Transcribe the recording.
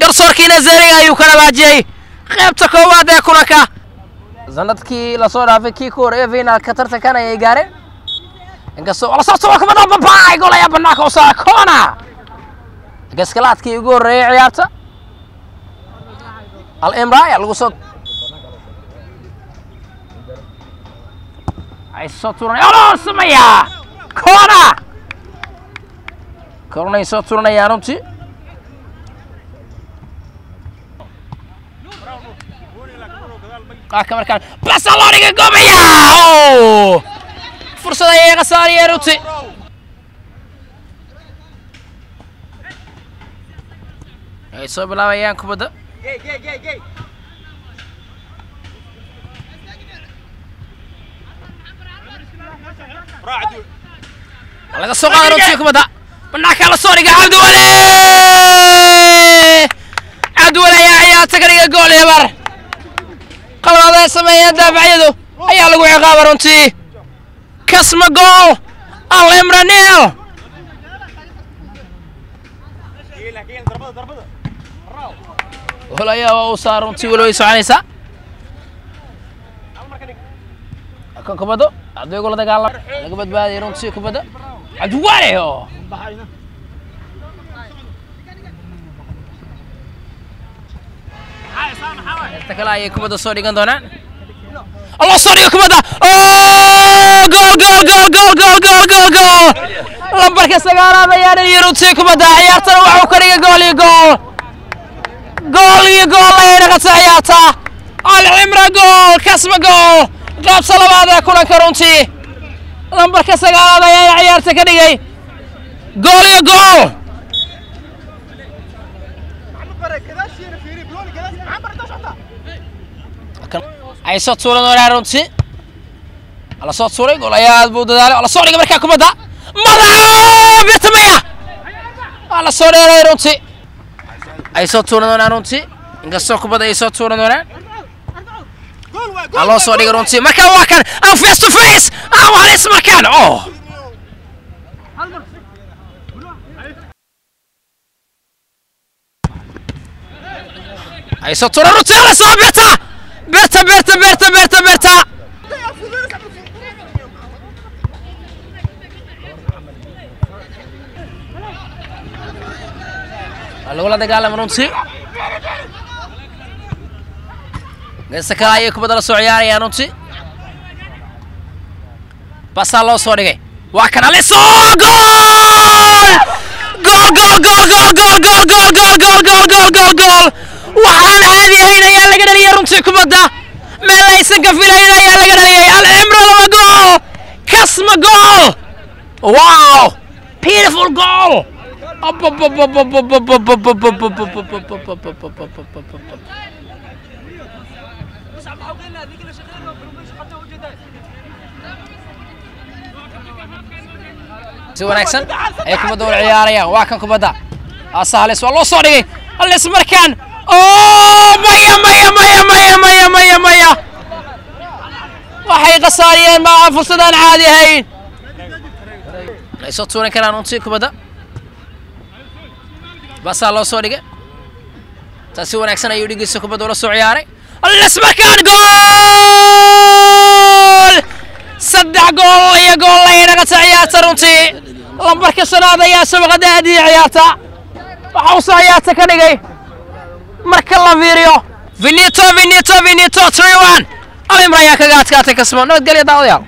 garsoorkiina zeriga ayuu ka dhawaajiyey qaybta koowaad ee kulanka sannadkii la soo dhaafay kii ku horreeya finaalka tartankan ayay gaareen inkastoo la soo kubada babaay gol ayaa banaanka u saara koona gaskalaadkii ugu horreeyay ciyaarta al imra ayaa lagu soo ay soo turanay oloo samaya koona koonay soo turanayaan runtii markaan. Basa loo o fursad ayay khasaariyeen runtii ay soo bilaabayaan kubadda. Laga soo qaaday runtii kubadda. Banaankaa la soo cabdiwale cabdiwale ciyaarta ka dhigay gool iyo bar qaladaad ay sameeyeen daafacyadu ayaa lagu ciqaaba runtii kasma gool al imranil gol ayaa waa uu saar runtii weli way soconaysaa kan kubaddo cabdigo la dagaalam laga badbaadiyay runtii kubadda cabdiwale oo kale ayay kubadda soo dhigan doonaan allah soo dhiga gool lambarka sagaalaad ayaa dhalinyaruntii kubadda ciyaartana waxuu ka dhigay gool iyo gool gool iyo gool ayay dhaqatay ciyaarta alcimra gool kasma gool qaybta labaad ee kulanka runtii lambarka sagaalaad ayaa ciyaarta ka dhigay gool iyo gool ay soo tuuran doonaan runtii la soo tuuray gol ayaa aad buu dadaalay la soo dhigay markaa kubadda. Madaxa vitamaya waa la soo dheeray runtii ay soo tuuran doonaan runtii inkastoo kubadda ay soo tuuran doonaan waa loo soo dhigay runtii markaa waa kan. Aan face to face! Aan halis markaan. Oh! Ay soo tuuran runtii la soo beta berta berta berta berta berta lagula dagaalama runtii geesta kale ayay kubadda la soo ciyaarayaan runtii basaa loo soo dhigay waa kan aliso gool gool gool gool gool gool gool gool gool gool gool gool gool beautiful goal kubadda wala ciyaarayaan waa kan kubadda asahalis waa loo soo dhigay halis markaan oh maya maya maya maya maya maya maya waxay khasaariyeen maaha fursadaan caadi ahayn ay soo tuuran karaan runtii kubadda basaa loo soo dhigay taas si wanaagsan ayuu dhigiisa kubadda ula soo ciyaaray halis markaan gool saddex gool iyo gool ay dhaqata ciyaarta runtii lambarka shanaad ayaa shabaqada aadiyay ciyaarta waxa uu soo ciyaarta ka dhigay marka la fiiriyo vinito vinito vinito three one. Alimra ayaa kaga adkaatay kasmo nabadgelya daawadayaal